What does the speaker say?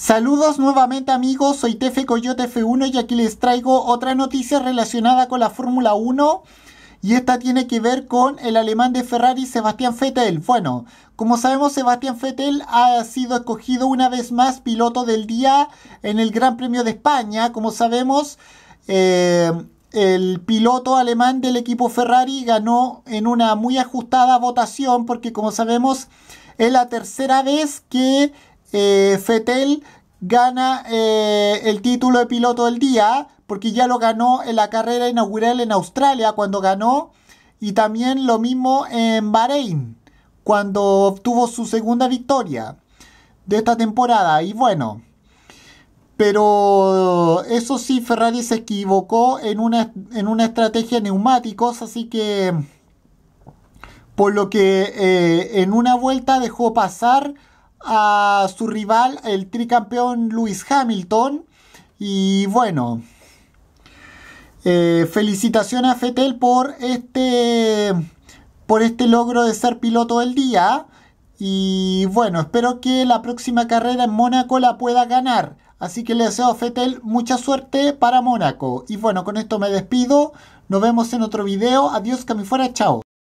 Saludos nuevamente amigos, soy Tefe Coyote F1 y aquí les traigo otra noticia relacionada con la Fórmula 1 y esta tiene que ver con el alemán de Ferrari Sebastián Vettel. Bueno, como sabemos Sebastián Vettel ha sido escogido una vez más piloto del día en el Gran Premio de España. Como sabemos, eh, el piloto alemán del equipo Ferrari ganó en una muy ajustada votación porque como sabemos es la tercera vez que eh, Fettel gana eh, el título de piloto del día, porque ya lo ganó en la carrera inaugural en Australia cuando ganó, y también lo mismo en Bahrein, cuando obtuvo su segunda victoria de esta temporada. Y bueno, pero eso sí, Ferrari se equivocó en una, en una estrategia de neumáticos, así que por lo que eh, en una vuelta dejó pasar a su rival, el tricampeón Lewis Hamilton. Y bueno, eh, felicitaciones a Fetel por este, por este logro de ser piloto del día. Y bueno, espero que la próxima carrera en Mónaco la pueda ganar. Así que le deseo a Fetel mucha suerte para Mónaco. Y bueno, con esto me despido. Nos vemos en otro video. Adiós, que me fuera. Chao.